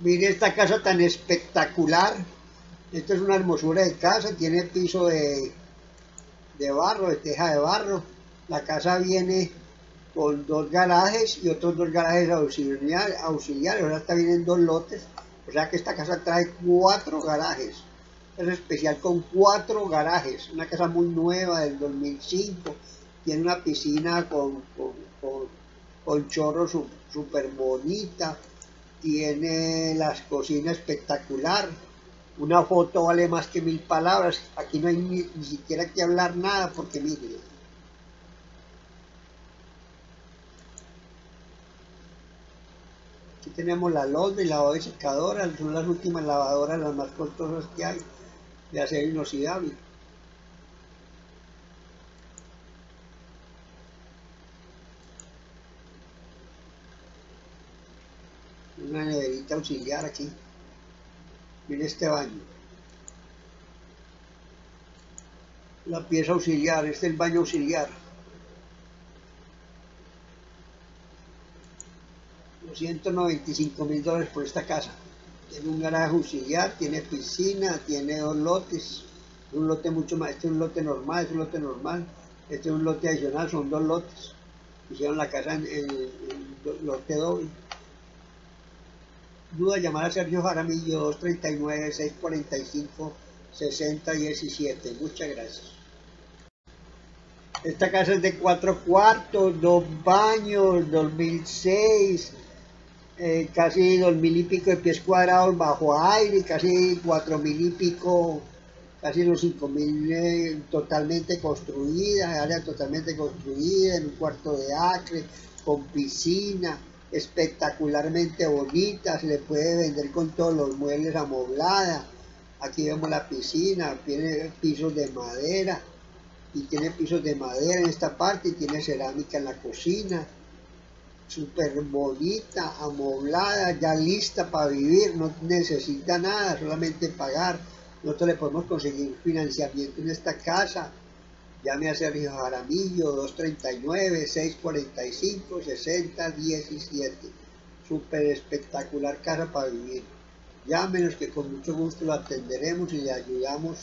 Mire esta casa tan espectacular. Esta es una hermosura de casa, tiene piso de, de barro, de teja de barro. La casa viene con dos garajes y otros dos garajes auxiliares, auxiliares. ahora está bien en dos lotes, o sea que esta casa trae cuatro garajes, es especial con cuatro garajes, una casa muy nueva del 2005, tiene una piscina con, con, chorro súper bonita, tiene las cocinas espectacular, una foto vale más que mil palabras, aquí no hay ni, siquiera que hablar nada porque miren, tenemos la Londra y la secadora, son las últimas lavadoras, las más costosas que hay, de acero inoxidable. Una neverita auxiliar aquí. Mire este baño. La pieza auxiliar, este es el baño auxiliar. 195 mil dólares por esta casa. Tiene un garaje auxiliar, tiene piscina, tiene dos lotes. Un lote mucho más, este es un lote normal, este es un lote normal. Este es un lote adicional, son dos lotes. Hicieron la casa en, el lote doble. Duda llamar a Sergio Jaramillo 239-645-6017. Muchas gracias. Esta casa es de cuatro cuartos, dos baños, 2006 eh, casi dos mil y pico de pies cuadrados bajo aire, casi cuatro mil y pico, casi los cinco mil eh, totalmente construida, área totalmente construida, en un cuarto de acre, con piscina, espectacularmente bonita, se le puede vender con todos los muebles amoblada. Aquí vemos la piscina, tiene pisos de madera y tiene pisos de madera en esta parte y tiene cerámica en la cocina súper bonita, amoblada, ya lista para vivir, no necesita nada, solamente pagar. Nosotros le podemos conseguir financiamiento en esta casa. Llame a Sergio Jaramillo, 239-645-6017. Súper espectacular casa para vivir. Llámenos que con mucho gusto lo atenderemos y le ayudamos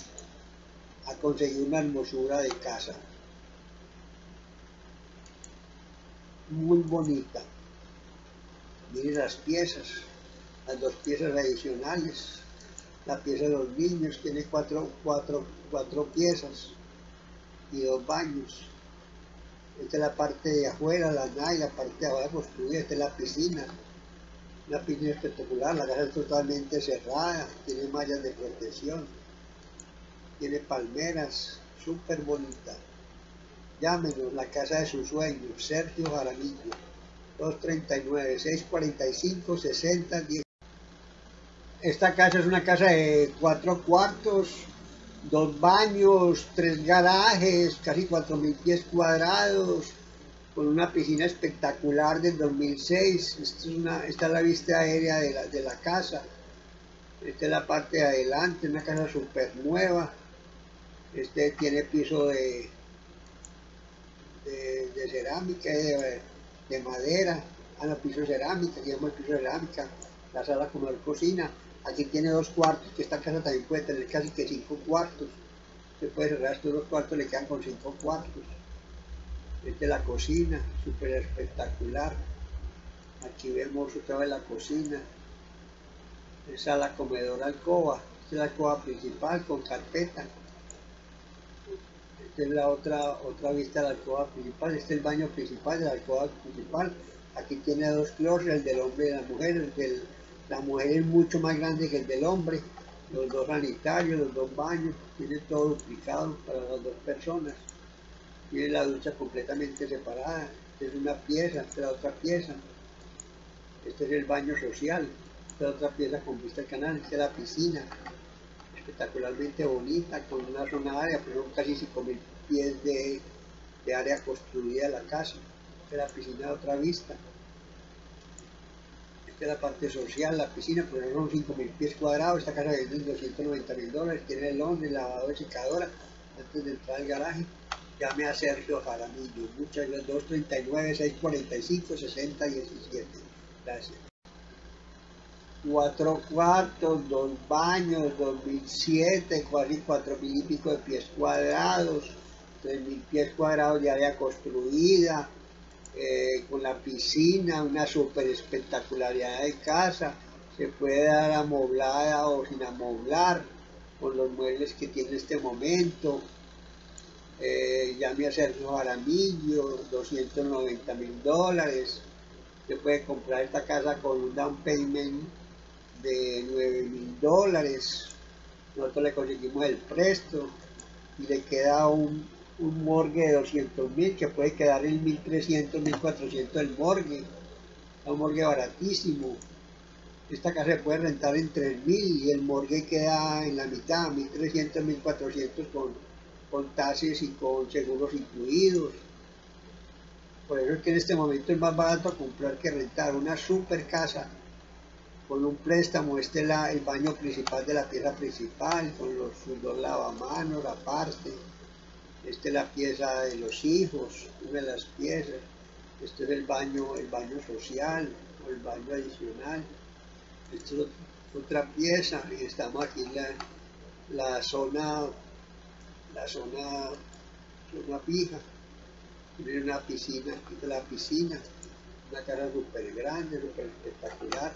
a conseguir una hermosura de casa. muy bonita. Miren las piezas, las dos piezas adicionales. La pieza de los niños tiene cuatro, cuatro, cuatro piezas y dos baños. Esta es la parte de afuera, la nave, la parte de abajo construida, esta es la piscina. Una piscina espectacular, la casa es totalmente cerrada, tiene mallas de protección, tiene palmeras, súper bonita. Llámenos, la casa de sus sueños, Sergio Jaramillo, 239-645-6010. Esta casa es una casa de cuatro cuartos, dos baños, tres garajes, casi cuatro mil pies cuadrados, con una piscina espectacular del 2006. Esta es, una, esta la vista aérea de la, de la casa. Esta es la parte de adelante, una casa súper nueva. Este tiene piso de de, cerámica, de, de, madera, a los pisos cerámica, tenemos el piso de cerámica, la sala la cocina, aquí tiene dos cuartos, que esta casa también puede tener casi que cinco cuartos, se puede cerrar estos dos cuartos, le quedan con cinco cuartos. Esta es la cocina, súper espectacular. Aquí vemos otra vez la cocina. Esa es la comedora alcoba. Esta es la alcoba principal con carpeta. Esta es la otra, otra vista de la alcoba principal, este es el baño principal de la alcoba principal. Aquí tiene dos closets, el del hombre y la mujer, el del, la mujer es mucho más grande que el del hombre, los dos sanitarios, los dos baños, tiene todo duplicado para las dos personas. Tiene la ducha completamente separada, esta es una pieza, esta es la otra pieza. Este es el baño social, esta es otra pieza con vista al canal, esta es la piscina, espectacularmente bonita, con una zona área, pero casi 5.000 pies de, de, área construida la casa. Esta es la piscina de otra vista. Esta es la parte social, la piscina, pero son 5.000 pies cuadrados. Esta casa 290 mil dólares, tiene el hombre, lavador y secadora. Antes de entrar al garaje, llame a Sergio Jaramillo. Muchas gracias, 239 645 6017. Gracias. cuatro cuartos, dos baños, 2007, casi cuatro mil y pico de pies cuadrados, tres mil pies cuadrados de área construida, eh, con la piscina, una super espectacularidad de casa, se puede dar amoblada o sin amoblar, con los muebles que tiene este momento. Eh, llame a Sergio Jaramillo, 290 mil dólares. Se puede comprar esta casa con un down payment de 9 mil dólares. Nosotros le conseguimos el presto y le queda un, un morgue de 200 mil que puede quedar en 1300, 1400 el morgue. Un morgue baratísimo. Esta casa se puede rentar en 3 mil y el morgue queda en la mitad, 1300, 1400 con, con tases y con seguros incluidos. Por eso es que en este momento es más barato comprar que rentar una super casa con un préstamo, este es el baño principal de la pieza principal, con los, dos lavamanos aparte, esta es la pieza de los hijos, una de las piezas, este es el baño, el baño social o el baño adicional, esta es otra pieza y estamos aquí en la, zona, la zona, fija, tiene una piscina, aquí está la piscina, una casa súper grande, súper espectacular.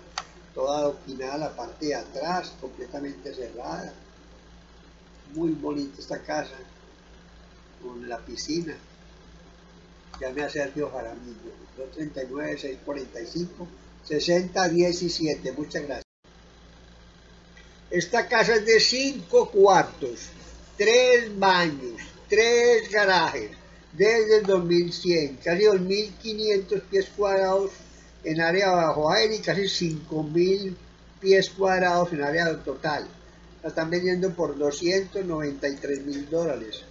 Toda adoquinada la parte de atrás, completamente cerrada. Muy bonita esta casa, con la piscina. Llame a Sergio Jaramillo, 239-645-6017. Muchas gracias. Esta casa es de 5 cuartos, 3 baños, 3 garajes, desde el 2100, casi 2.500 pies cuadrados en área bajo aire y casi 5.000 pies cuadrados en área total. La están vendiendo por 293 mil dólares.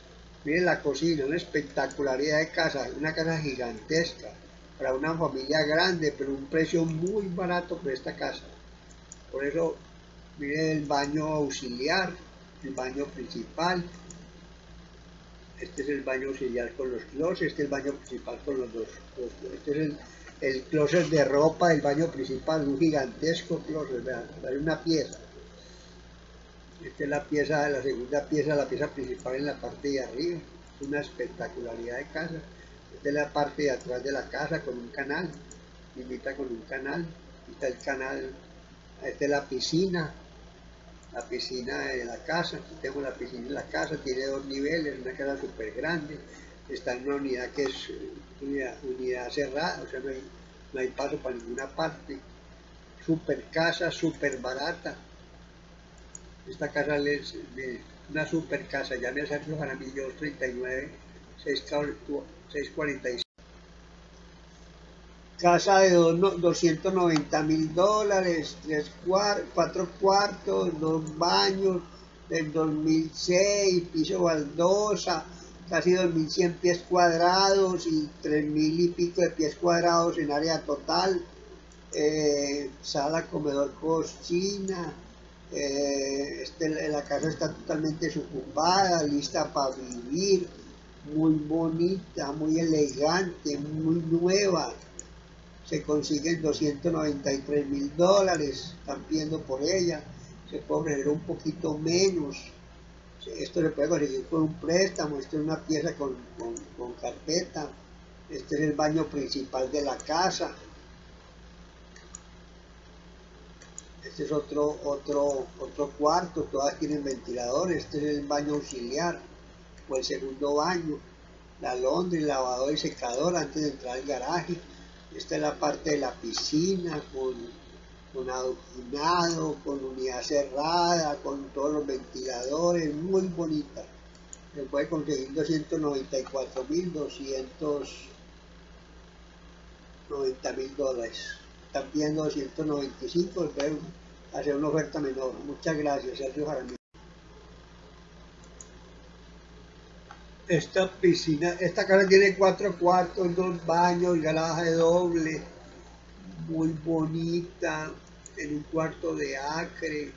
Miren la cocina, una espectacularidad de casa, una casa gigantesca para una familia grande, pero un precio muy barato por esta casa. Por eso, miren el baño auxiliar, el baño principal. Este es el baño auxiliar con los closets, este es el baño principal con los dos. Este es el el closet de ropa del baño principal, un gigantesco closet, vean, una pieza. Esta es la pieza, la segunda pieza, la pieza principal en la parte de arriba, es una espectacularidad de casa. Esta es la parte de atrás de la casa con un canal, limita con un canal, está el canal, esta es la piscina, la piscina de la casa, aquí tengo la piscina de la casa, tiene dos niveles, una casa súper grande, está en una unidad que es unidad, cerrada, o sea, no hay, no hay paso para ninguna parte. Super casa, super barata. Esta casa es una super casa, ya me a Sergio Jaramillo 39 646. Casa de 290 mil dólares, tres cuatro cuartos, dos baños, del 2006, piso baldosa, casi 2.100 pies cuadrados y 3.000 y pico de pies cuadrados en área total, eh, sala, comedor, cocina, eh, este, la casa está totalmente desocupada, lista para vivir, muy bonita, muy elegante, muy nueva, se consiguen 293 mil dólares, están pidiendo por ella, se puede ofrecer un poquito menos, esto le puede conseguir con un préstamo, esto es una pieza con, carpeta, este es el baño principal de la casa, este es otro, otro, otro cuarto, todas tienen ventiladores, este es el baño auxiliar o el segundo baño, la londra, el lavador y secador antes de entrar al garaje, esta es la parte de la piscina con con adoquinado, con unidad cerrada, con todos los ventiladores, muy bonita. Se puede conseguir 294.290 mil dólares. Están pidiendo 295, pero hacer una oferta menor. Muchas gracias, Sergio Jaramillo. Esta piscina, esta casa tiene cuatro cuartos, dos baños, garaje doble, muy bonita, en un cuarto de acre,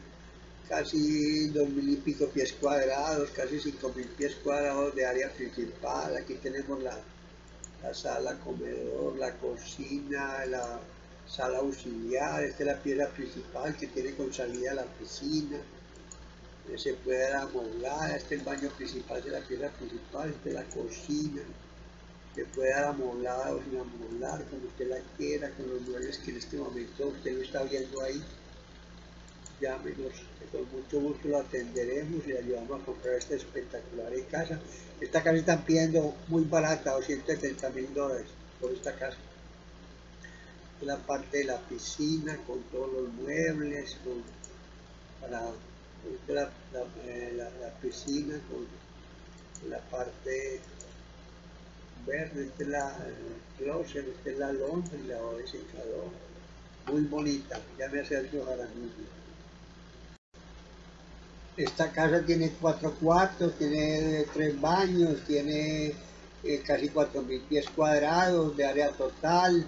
casi dos mil y pico pies cuadrados, casi cinco mil pies cuadrados de área principal. Aquí tenemos la sala, comedor, la cocina, la sala auxiliar, esta es la pieza principal que tiene con salida a la piscina, se puede dar amoblada, este es el baño principal de la pieza principal, esta es la cocina, se puede dar amoblada o sin amoblar, como usted la quiera, con los muebles que en este momento usted lo está viendo ahí, llámenos, que con mucho gusto lo atenderemos y le ayudamos a comprar esta espectacular casa. Esta casa está pidiendo muy barata, 270 mil dólares por esta casa la parte de la piscina con todos los muebles, con, para la, eh, la, la, piscina con la parte verde, esta es la el closet, esta es la londra y la secador, muy bonita, ya me Sergio Jaramillo. Esta casa tiene cuatro cuartos, tiene tres baños, tiene eh, casi cuatro mil pies cuadrados de área total,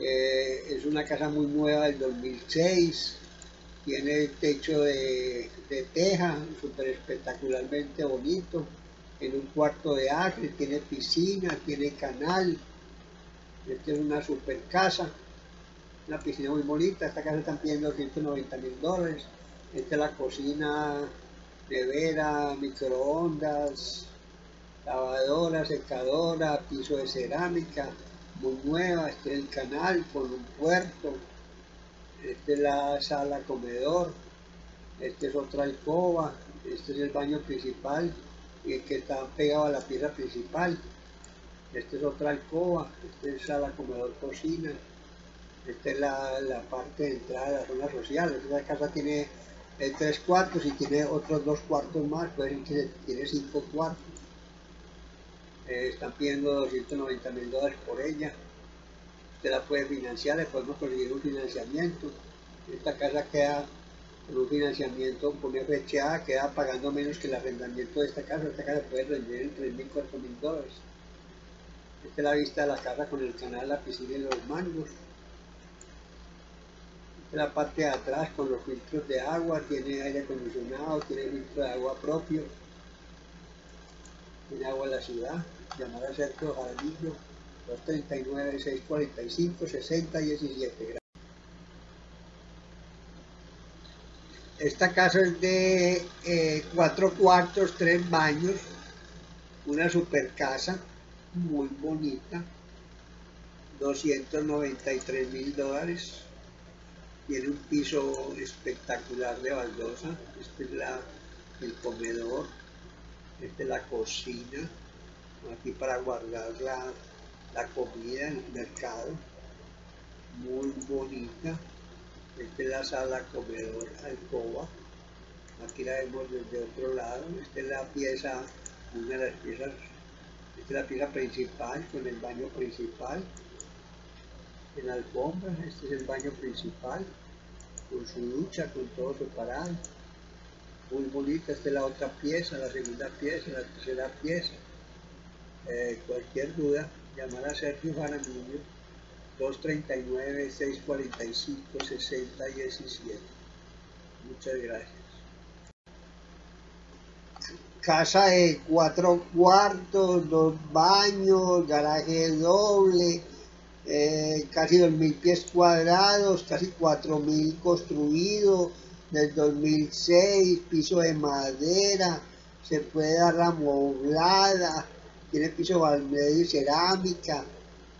eh, es una casa muy nueva del 2006, tiene techo de, teja, súper espectacularmente bonito, en un cuarto de acre, tiene piscina, tiene canal, esta es una super casa, una piscina muy bonita, esta casa están pidiendo 190 mil dólares, esta es la cocina, nevera, microondas, lavadora, secadora, piso de cerámica, muy nueva, este es el canal con un puerto, esta es la sala comedor, este es otra alcoba, este es el baño principal y que está pegado a la pieza principal, esta es otra alcoba, esta es sala comedor cocina, esta es la, parte de entrada de la zona social, esta casa tiene eh, tres cuartos y tiene otros dos cuartos más, puede decir que tiene cinco cuartos eh, están pidiendo 290 mil dólares por ella. Usted la puede financiar, le podemos conseguir un financiamiento. Esta casa queda con un financiamiento por FHA, queda pagando menos que el arrendamiento de esta casa. Esta casa puede vender en 3 mil, 4 mil dólares. Esta es la vista de la casa con el canal, la piscina y los mangos. Esta es la parte de atrás con los filtros de agua, tiene aire acondicionado, tiene filtro de agua propio, tiene agua en la ciudad llamar a Sergio Jaramillo 239 645 60 17 esta casa es de eh, cuatro cuartos tres baños una super casa muy bonita 293 mil dólares tiene un piso espectacular de baldosa este es la, el comedor esta es la cocina aquí para guardar la, comida en el mercado, muy bonita. Esta es la sala comedor alcoba, aquí la vemos desde otro lado, esta es la pieza, una de las piezas, esta es la pieza principal con el baño principal, en la alfombra, este es el baño principal, con su ducha, con todo separado, esta es la otra pieza, la segunda pieza, la tercera pieza, eh, cualquier duda, llamar a Sergio Jaramillo 239-645-6017. Muchas gracias. Casa de cuatro cuartos, dos baños, garaje doble, eh, casi dos mil pies cuadrados, casi cuatro mil construido del 2006, piso de madera, se puede dar amoblada, tiene piso medio y cerámica,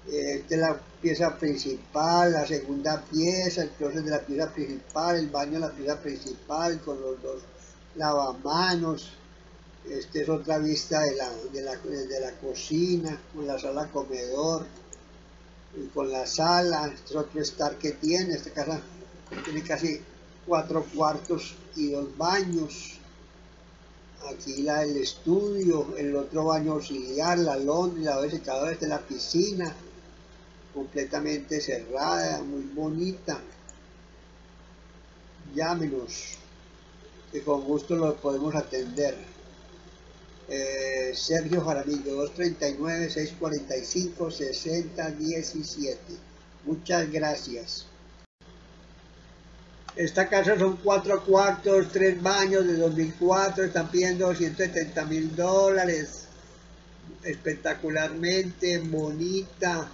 eh, esta es la pieza principal, la segunda pieza, el closet de la pieza principal, el baño de la pieza principal con los dos lavamanos, esta es otra vista de la, de la, de la cocina, con la sala comedor, y con la sala, este es otro estar que tiene, esta casa tiene casi cuatro cuartos y dos baños, aquí la del estudio, el otro baño auxiliar, la Londres, la secadora de la piscina, completamente cerrada, muy bonita. Llámenos, que con gusto lo podemos atender. Eh, Sergio Jaramillo, 239-645-6017. Muchas gracias. Esta casa son cuatro cuartos, tres baños de 2004, están pidiendo 170 mil dólares. Espectacularmente bonita.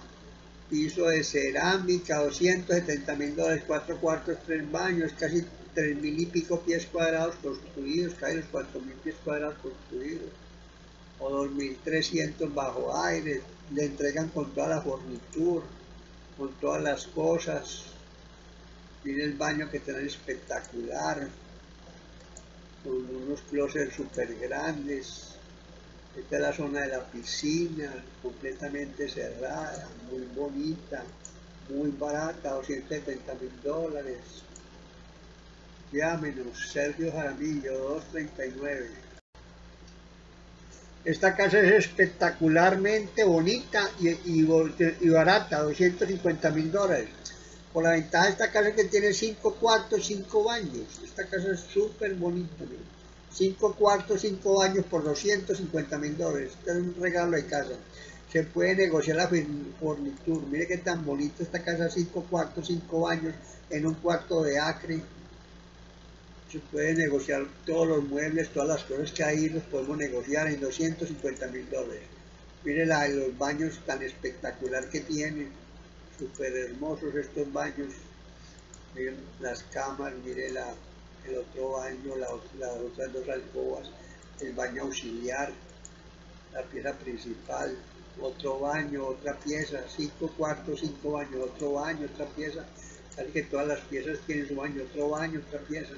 piso de cerámica, 270 mil dólares, cuatro cuartos, tres baños, casi tres mil y pico pies cuadrados construidos, casi los cuatro mil pies cuadrados construidos, o 2.300 bajo aire, le entregan con toda la fornitura, con todas las cosas, tiene el baño que tiene espectacular, con unos closets súper grandes, esta es la zona de la piscina, completamente cerrada, muy bonita, muy barata, 270 mil dólares. Llámenos, Sergio Jaramillo, 239. Esta casa es espectacularmente bonita y, barata, 250 mil dólares. Por la ventaja de esta casa que tiene 5 cuartos, 5 baños. Esta casa es súper bonita. 5 cuartos, 5 baños por 250 mil dólares. Este es un regalo de casa. Se puede negociar la fornitura. Mire qué tan bonita esta casa, 5 cuartos, 5 baños en un cuarto de acre. Se puede negociar todos los muebles, todas las cosas que hay, los podemos negociar en 250 mil dólares. Mire la, los baños tan espectacular que tienen. Súper hermosos estos baños. Miren las camas, mire la, el otro baño, las otras dos alcobas, el baño auxiliar, la pieza principal, otro baño, otra pieza, cinco cuartos, cinco baños, otro baño, otra pieza, casi que todas las piezas tienen su baño, otro baño, otra pieza,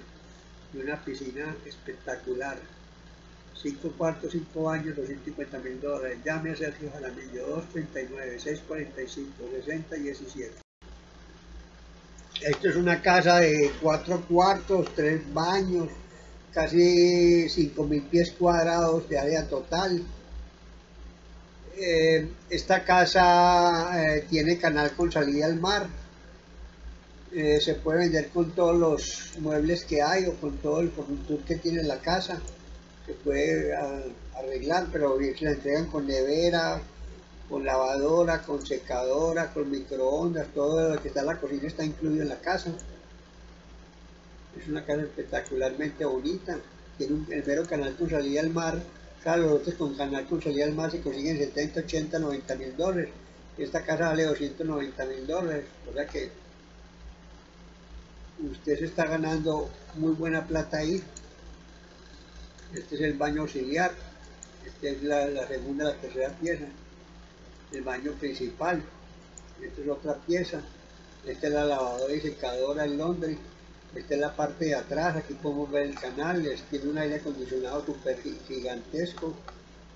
y una piscina espectacular. Cinco cuartos, cinco baños, 250 mil dólares. Llame a Sergio Jaramillo, 239, 645, 60, 17. Esto es una casa de cuatro cuartos, tres baños, casi cinco mil pies cuadrados de área total. Eh, esta casa eh, tiene canal con salida al mar. Eh, se puede vender con todos los muebles que hay o con todo el furniture que tiene la casa. Se puede arreglar, pero se la entregan con nevera, con lavadora, con secadora, con microondas, todo lo que está en la cocina está incluido en la casa. Es una casa espectacularmente bonita, tiene un, el mero canal con salida al mar, los otros con canal con salida al mar se consiguen 70, 80, 90 mil dólares. Esta casa vale 290 mil dólares, o sea que usted se está ganando muy buena plata ahí. Este es el baño auxiliar, esta es la, la segunda, la tercera pieza el baño principal. Esta es otra pieza. Esta es la lavadora y secadora en Londres. Esta es la parte de atrás, aquí podemos ver el canal, tiene un aire acondicionado super gigantesco,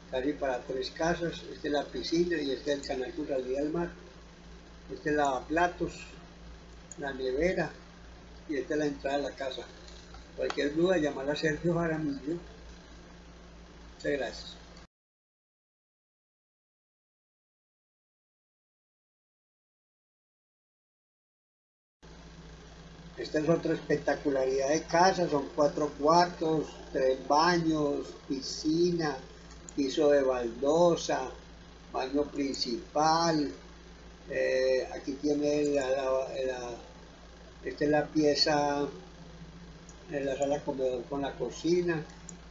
casi para tres casas. Esta es la piscina y este es el canal con salida al mar. Este es la platos, la nevera y esta es la entrada de la casa. Cualquier duda, llamar a Sergio Jaramillo. Muchas gracias. Esta es otra espectacularidad de casa, son cuatro cuartos, tres baños, piscina, piso de baldosa, baño principal. Eh, aquí tiene la, esta es la pieza en la sala comedor con la cocina.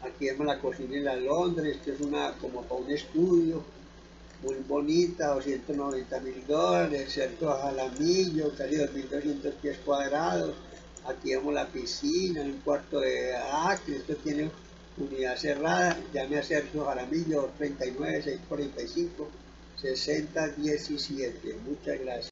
Aquí vemos la cocina en la Londres, esto es una como para un estudio muy bonita, 290 mil dólares, cierto Jalamillo, casi 2.200 pies cuadrados. Aquí vemos la piscina, un cuarto de acre, esto tiene unidad cerrada. Llame a Sergio Jaramillo, 39 645 60 17. Muchas gracias.